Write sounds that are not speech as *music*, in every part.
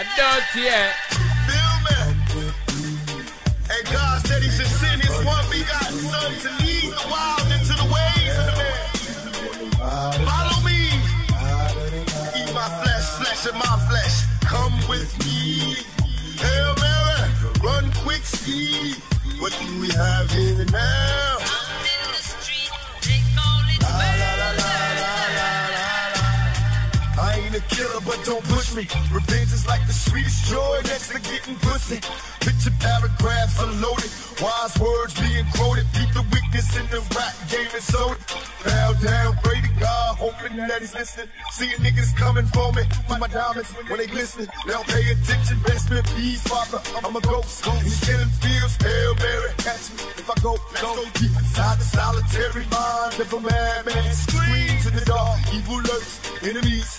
I don't yet. Feel me? And God said he should send his one begotten son to lead the wild into the ways of the man. Follow me. Eat my flesh, flesh of my flesh. Come with me. Hail Mary, run quick, see. What do we have here now? A killer, but don't push me. Revenge is like the sweetest joy next to getting pussy. Picture paragraphs unloaded, wise words being quoted. Beat the weakness in the rap game and sold it. Bow down, pray to God, hoping that he's listening. Seeing niggas coming for me with my diamonds when they glisten. They don't pay attention, best in peace, father. I'm a ghost. These killing fields, Hail Mary, catch me if I go. Let's go deep inside the solitary mind of a madman. Scream to the dark, evil lurks, enemies, see me bleed.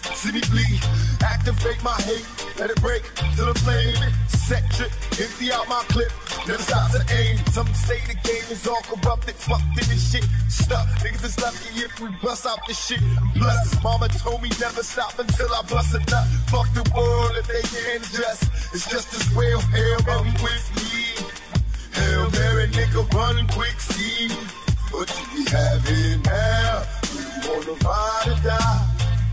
Activate my hate, let it break till the flame. Set trip, empty out my clip, never stop to aim. Some say the game is all corrupted, fucked in this shit. Stuck, niggas is lucky if we bust out this shit. Plus, mama told me never stop until I bust a nut. Fuck the world if they can't adjust. It's just as well, hell, run with me. Hail Mary, nigga, run quick, see. What we have here now? You wanna ride or die?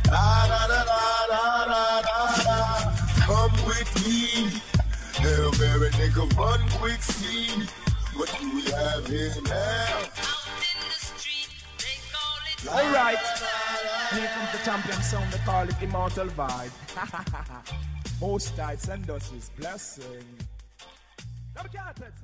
Da da da da. Come with me. Hail Mary, nigga, run quick, see. What do we have here now? Alright. Here comes the champion song, they call it Immortal Vibe. *laughs* Most tights and dusters, blessing.